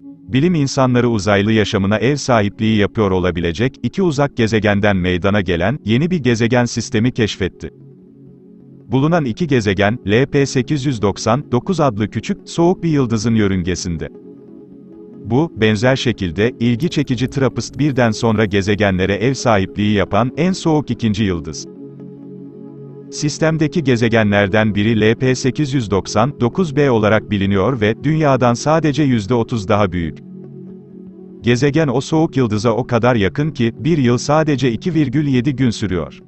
Bilim insanları uzaylı yaşamına ev sahipliği yapıyor olabilecek iki uzak gezegenden meydana gelen yeni bir gezegen sistemi keşfetti. Bulunan iki gezegen, LP899 adlı küçük, soğuk bir yıldızın yörüngesinde. Bu, benzer şekilde, ilgi çekici TRAPPIST-1'den sonra gezegenlere ev sahipliği yapan en soğuk ikinci yıldız. Sistemdeki gezegenlerden biri LP899b olarak biliniyor ve, Dünya'dan sadece %30 daha büyük. Gezegen o soğuk yıldıza o kadar yakın ki, bir yıl sadece 2,7 gün sürüyor.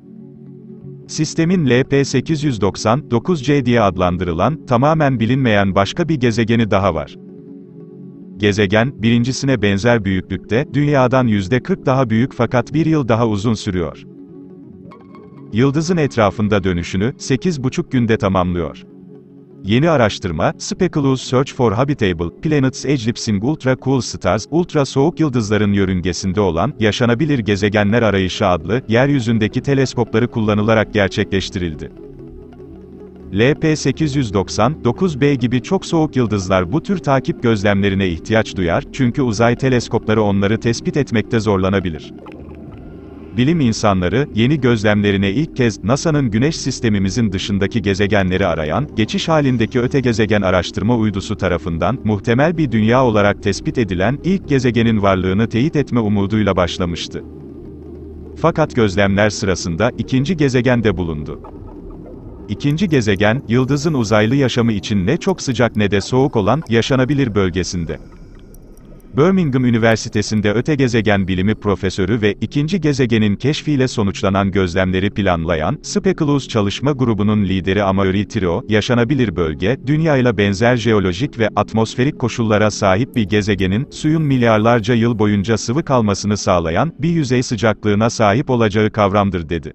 Sistemin LP899c diye adlandırılan, tamamen bilinmeyen başka bir gezegeni daha var. Gezegen, birincisine benzer büyüklükte, Dünya'dan %40 daha büyük fakat bir yıl daha uzun sürüyor. Yıldızın etrafında dönüşünü, 8,5 günde tamamlıyor. Yeni araştırma, Speculous Search for Habitable Planets Eclipsing Ultra Cool Stars, ultra soğuk yıldızların yörüngesinde olan, yaşanabilir gezegenler arayışı adlı, yeryüzündeki teleskopları kullanılarak gerçekleştirildi. LP899b gibi çok soğuk yıldızlar bu tür takip gözlemlerine ihtiyaç duyar, çünkü uzay teleskopları onları tespit etmekte zorlanabilir. Bilim insanları, yeni gözlemlerine ilk kez, NASA'nın Güneş sistemimizin dışındaki gezegenleri arayan, geçiş halindeki öte gezegen araştırma uydusu tarafından, muhtemel bir dünya olarak tespit edilen, ilk gezegenin varlığını teyit etme umuduyla başlamıştı. Fakat gözlemler sırasında, ikinci gezegen de bulundu. İkinci gezegen, yıldızın uzaylı yaşamı için ne çok sıcak ne de soğuk olan, yaşanabilir bölgesinde. Birmingham Üniversitesi'nde öte gezegen bilimi profesörü ve ikinci gezegenin keşfiyle sonuçlanan gözlemleri planlayan, Speculus çalışma grubunun lideri Amaury Tiro, yaşanabilir bölge, dünyayla benzer jeolojik ve atmosferik koşullara sahip bir gezegenin, suyun milyarlarca yıl boyunca sıvı kalmasını sağlayan, bir yüzey sıcaklığına sahip olacağı kavramdır dedi.